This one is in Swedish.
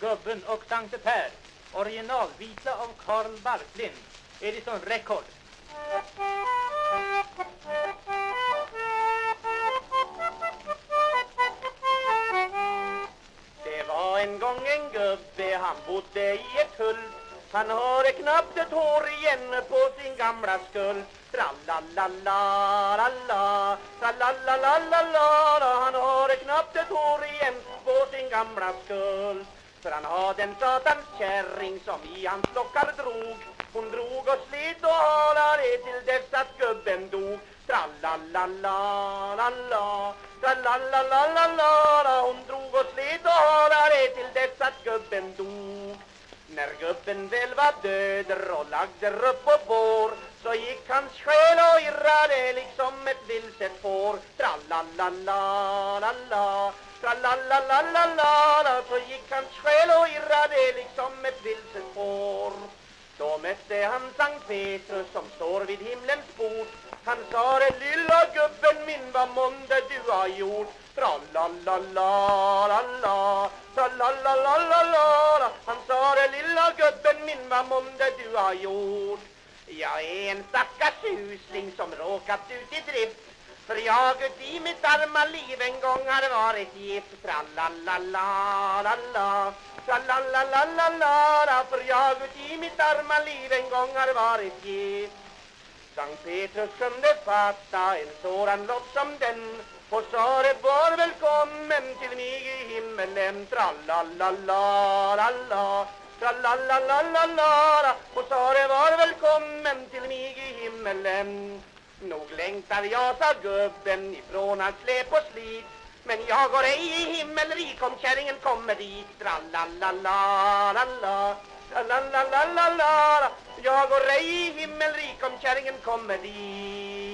Gubben och Sankte Per. Originalvisa av Carl Barklind. Edison Record. Det var en gång en gubbe, han bodde i ett hult Han har knappt ett hår igen på sin gamla skuld Tralalalala, tralalalala Han har knappt ett hår igen på sin gamla skuld för han hade en satans kärring som i hans lockar drog. Hon drog och slet och halade till dess att gubben dog. Tralalalalala, tralalalalala Hon drog och slet och halade till dess att gubben dog. När gubben väl var död och lagde upp på bår så gick hans själ och irrade liksom ett vilset får. Tralalalalala Tra-la-la-la-la-la Så gick hans själ och irrade liksom ett vilset får. Då mötte han Sankt Petrus som står vid himlens port. Han sa det lilla gubben min vad månde du har gjort? Tra-la-la-la-la-la Tra-la-la-la-la-la Han sa det lilla gubben min vad månde du har gjort? Jag är en stackars husling som råkat ut i drift. För jag i mitt arma liv en gång har varit gift. Tralalalalala Tralalalalala För jag i mitt arma liv en gång har varit gift. Sankt Petrus kunde fatta en sådan lott som den och sa det var välkommen till mig i himmelen. Tralalalalala Tralalalalala Och sa det var välkommen till mig i himmelen. Nog längtar jag, sa gubben ifrån hans släp och slit men jag går ej i himmelrik om kärringen kommer dit. Tralalalala, tralalalala Jag går ej i himmelrik om kärringen kommer dit.